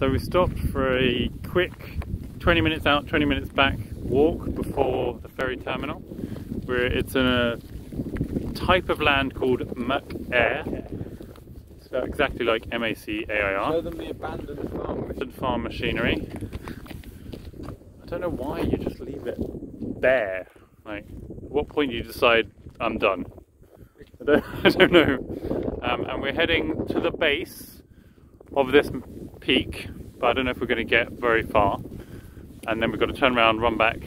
So we stopped for a quick 20 minutes out, 20 minutes back walk before the ferry terminal. Where it's in a type of land called Muck Air. So exactly like M-A-C-A-I-R. Show them the abandoned farm. Abandoned farm machinery. I don't know why you just leave it bare. Like, at what point do you decide I'm done? I don't, I don't know. Um, and we're heading to the base of this peak, but I don't know if we're going to get very far. And then we've got to turn around, run back,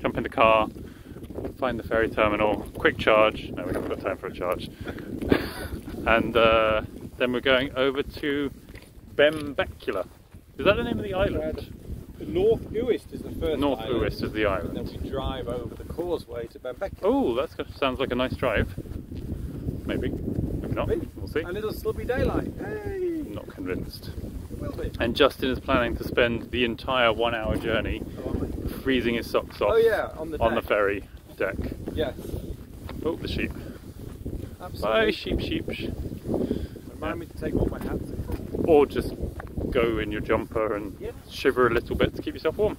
jump in the car, find the ferry terminal, quick charge. No, we haven't got time for a charge. and uh, then we're going over to Benbecula. Is that the name of the island? North Uist is the first North island, Uist is the And then island. we drive over the causeway to Benbeck. Oh, that sounds like a nice drive. Maybe, maybe not. Maybe. We'll see. And it'll still be daylight. Hey! Not convinced. It will be. And Justin is planning to spend the entire one-hour journey Oh, aren't we? freezing his socks off Oh, yeah, on the on the ferry deck. Yes. Oh, the sheep. Absolutely. Bye, sheep, sheep. Remind me to take all my hats. Or just go in your jumper and Yeah. shiver a little bit to keep yourself warm.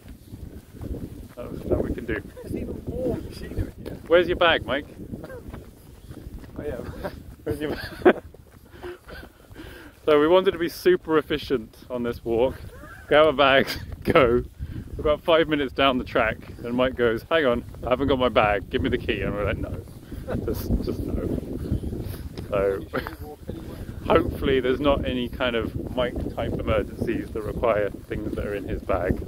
That, that we can do. There's even here. Where's your bag, Mike? Oh, yeah. Where's your bag? so we wanted to be super efficient on this walk. Grab our bags, go. About five minutes down the track, and Mike goes, "Hang on, I haven't got my bag. Give me the key." And we're like, "No, just, just no." So Should we walk anywhere? hopefully, there's not any kind of Mike type emergencies that require things that are in his bag.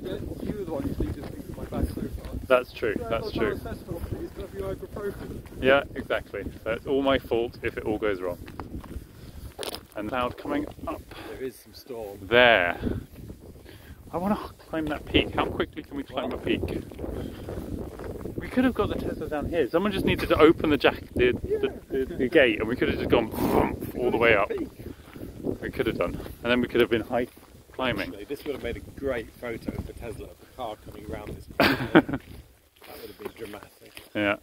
Yeah, You were the one who needed things in my bag so far. That's true. Yeah, That's true. try and test please, can I have your ibuprofen? Yeah, exactly. So it's all my fault if it all goes wrong. And cloud coming up There is some storm. there. I want to climb that peak. How quickly can we climb a peak? We could have got the Tesla down here. Someone just needed to open the jack, the, the, the, the gate, and we could have just gone all the way up. We could have done, and then we could have been high climbing. Actually, this would have made a great photo for Tesla of the car coming round this that would have been dramatic. Yeah.